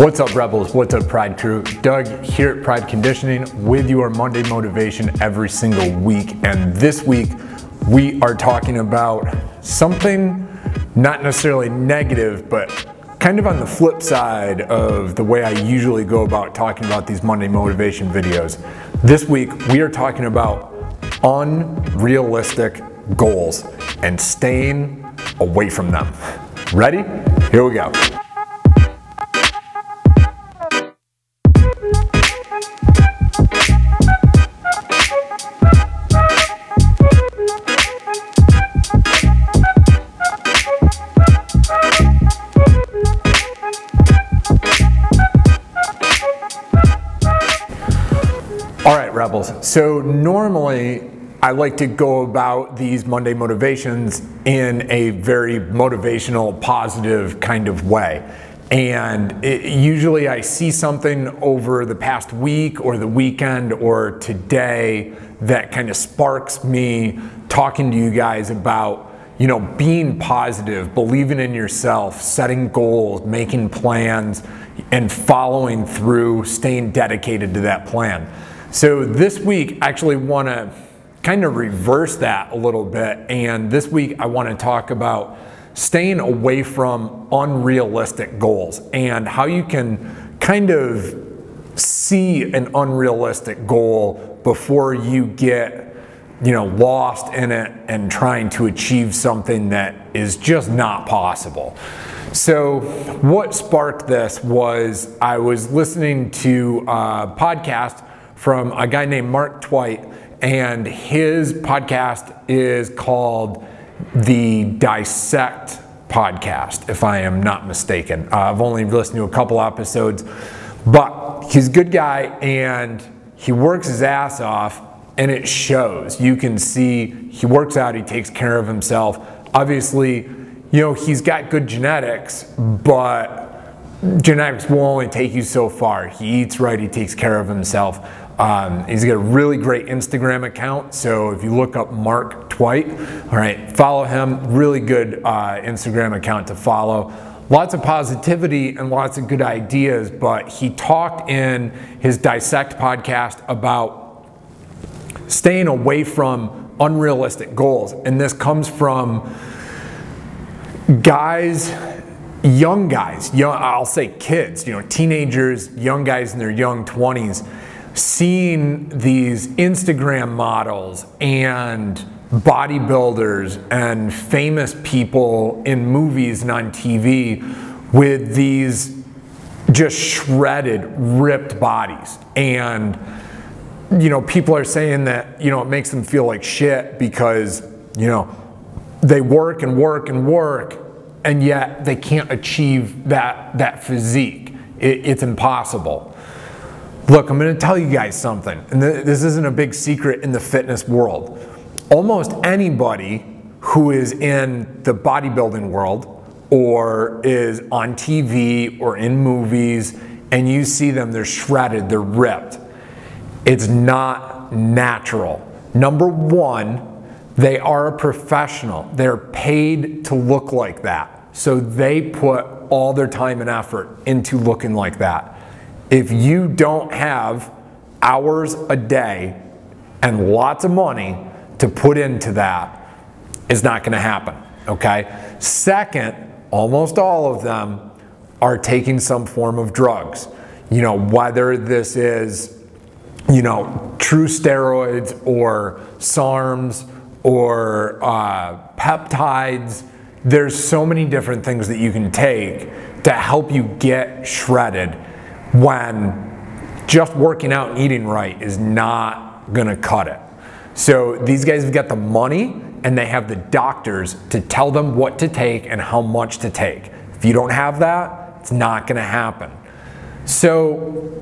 What's up, Rebels? What's up, Pride Crew? Doug here at Pride Conditioning with your Monday motivation every single week. And this week, we are talking about something not necessarily negative, but kind of on the flip side of the way I usually go about talking about these Monday motivation videos. This week, we are talking about unrealistic goals and staying away from them. Ready? Here we go. Rebels. So normally I like to go about these Monday motivations in a very motivational, positive kind of way. And it, usually I see something over the past week or the weekend or today that kind of sparks me talking to you guys about, you know, being positive, believing in yourself, setting goals, making plans, and following through, staying dedicated to that plan. So this week, I actually want to kind of reverse that a little bit. And this week, I want to talk about staying away from unrealistic goals and how you can kind of see an unrealistic goal before you get you know lost in it and trying to achieve something that is just not possible so what sparked this was i was listening to a podcast from a guy named Mark Twight, and his podcast is called the Dissect Podcast, if I am not mistaken. Uh, I've only listened to a couple episodes, but he's a good guy and he works his ass off and it shows. You can see he works out, he takes care of himself. Obviously, you know, he's got good genetics, but genetics will only take you so far. He eats right, he takes care of himself. Um, he's got a really great Instagram account. So if you look up Mark Twight, all right, follow him. Really good uh, Instagram account to follow. Lots of positivity and lots of good ideas, but he talked in his Dissect podcast about staying away from unrealistic goals. And this comes from guys young guys, young, I'll say kids, you know, teenagers, young guys in their young 20s seeing these Instagram models and bodybuilders and famous people in movies and on TV with these just shredded, ripped bodies. And, you know, people are saying that, you know, it makes them feel like shit because, you know, they work and work and work and yet they can't achieve that, that physique. It, it's impossible. Look, I'm going to tell you guys something, and this isn't a big secret in the fitness world. Almost anybody who is in the bodybuilding world or is on TV or in movies and you see them, they're shredded, they're ripped. It's not natural. Number one, they are a professional. They're paid to look like that. So they put all their time and effort into looking like that. If you don't have hours a day and lots of money to put into that, it's not going to happen. Okay. Second, almost all of them are taking some form of drugs. You know, whether this is, you know, true steroids or SARMs or uh, peptides. There's so many different things that you can take to help you get shredded when just working out and eating right is not gonna cut it. So these guys have got the money and they have the doctors to tell them what to take and how much to take. If you don't have that, it's not gonna happen. So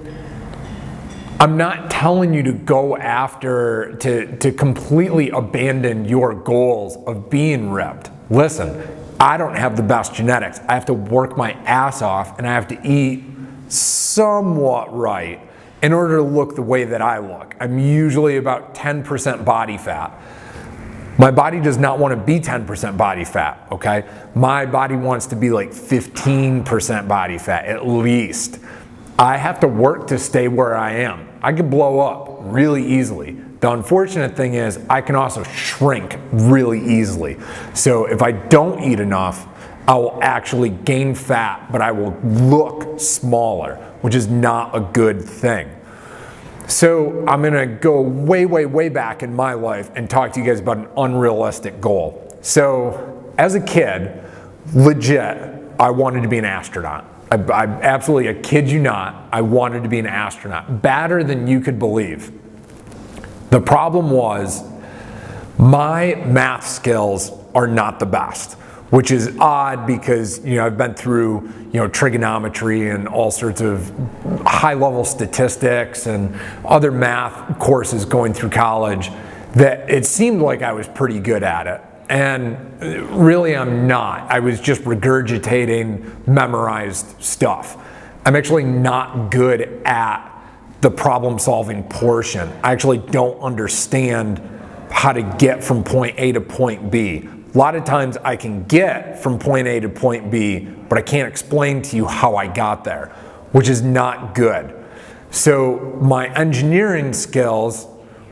I'm not telling you to go after, to, to completely abandon your goals of being ripped. Listen, I don't have the best genetics. I have to work my ass off and I have to eat somewhat right in order to look the way that I look. I'm usually about 10% body fat. My body does not want to be 10% body fat, okay? My body wants to be like 15% body fat at least. I have to work to stay where I am. I could blow up really easily. The unfortunate thing is I can also shrink really easily. So if I don't eat enough, I will actually gain fat, but I will look smaller, which is not a good thing. So I'm gonna go way, way, way back in my life and talk to you guys about an unrealistic goal. So as a kid, legit, I wanted to be an astronaut. I, I absolutely, I kid you not, I wanted to be an astronaut. Badder than you could believe. The problem was my math skills are not the best which is odd because you know I've been through you know trigonometry and all sorts of high level statistics and other math courses going through college that it seemed like I was pretty good at it and really I'm not. I was just regurgitating memorized stuff. I'm actually not good at the problem solving portion. I actually don't understand how to get from point A to point B. A lot of times I can get from point A to point B, but I can't explain to you how I got there, which is not good. So my engineering skills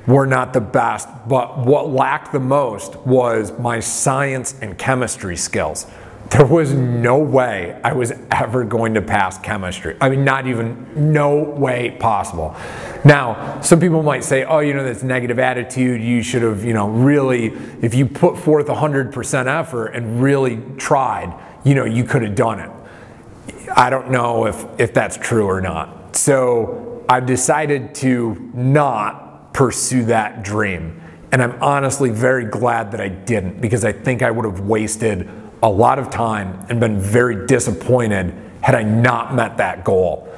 were not the best, but what lacked the most was my science and chemistry skills. There was no way I was ever going to pass chemistry. I mean, not even, no way possible. Now, some people might say, oh, you know, that's negative attitude. You should have, you know, really, if you put forth 100% effort and really tried, you know, you could have done it. I don't know if, if that's true or not. So I've decided to not pursue that dream. And I'm honestly very glad that I didn't because I think I would have wasted a lot of time and been very disappointed had I not met that goal.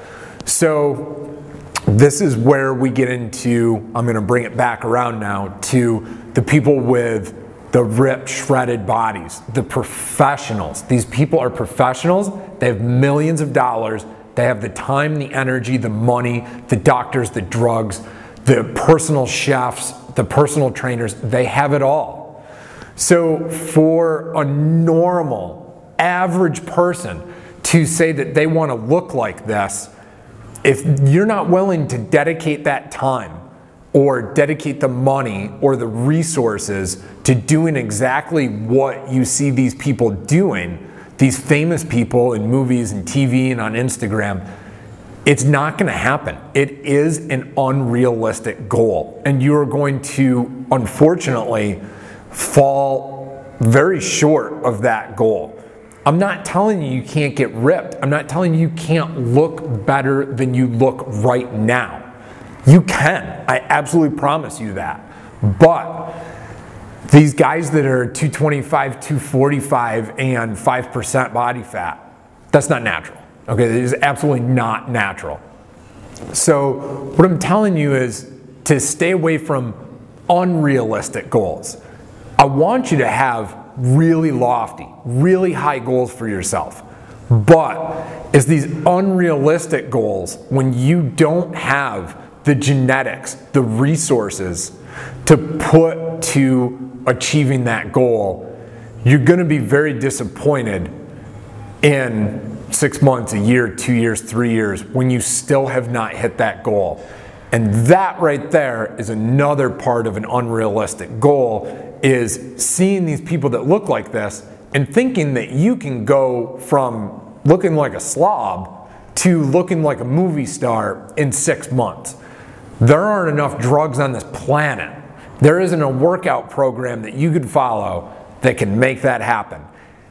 So this is where we get into, I'm gonna bring it back around now to the people with the ripped, shredded bodies, the professionals. These people are professionals, they have millions of dollars, they have the time, the energy, the money, the doctors, the drugs, the personal chefs, the personal trainers, they have it all. So, for a normal, average person to say that they want to look like this, if you're not willing to dedicate that time or dedicate the money or the resources to doing exactly what you see these people doing, these famous people in movies and TV and on Instagram, it's not going to happen. It is an unrealistic goal. And you are going to, unfortunately, fall very short of that goal. I'm not telling you you can't get ripped. I'm not telling you you can't look better than you look right now. You can. I absolutely promise you that. But these guys that are 225, 245, and 5% body fat, that's not natural. Okay, it is absolutely not natural. So, what I'm telling you is to stay away from unrealistic goals. I want you to have really lofty, really high goals for yourself. But it's these unrealistic goals when you don't have the genetics, the resources to put to achieving that goal, you're going to be very disappointed in six months, a year, two years, three years when you still have not hit that goal. And that right there is another part of an unrealistic goal is seeing these people that look like this and thinking that you can go from looking like a slob to looking like a movie star in six months. There aren't enough drugs on this planet. There isn't a workout program that you could follow that can make that happen.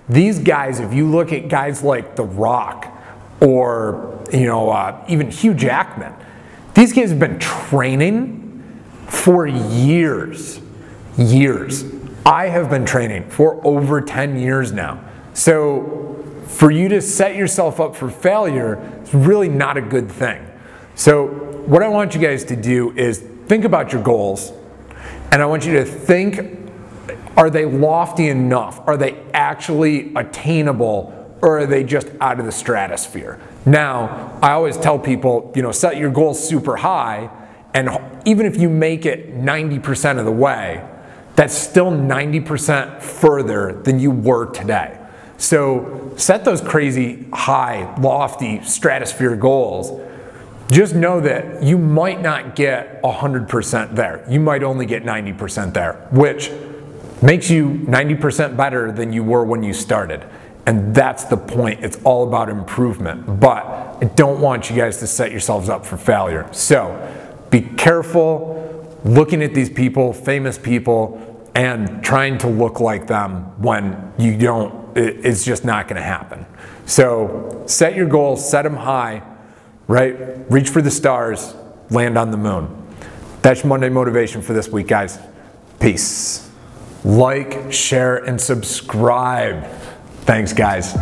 These guys, if you look at guys like The Rock or you know uh, even Hugh Jackman, these guys have been training for years years. I have been training for over 10 years now. So for you to set yourself up for failure is really not a good thing. So what I want you guys to do is think about your goals and I want you to think are they lofty enough? Are they actually attainable or are they just out of the stratosphere? Now, I always tell people, you know, set your goals super high and even if you make it 90% of the way, that's still 90% further than you were today. So set those crazy, high, lofty stratosphere goals. Just know that you might not get 100% there. You might only get 90% there, which makes you 90% better than you were when you started. And that's the point. It's all about improvement. But I don't want you guys to set yourselves up for failure. So be careful looking at these people, famous people, and trying to look like them when you don't, it's just not going to happen. So set your goals, set them high, right? Reach for the stars, land on the moon. That's your Monday motivation for this week, guys. Peace. Like, share, and subscribe. Thanks, guys.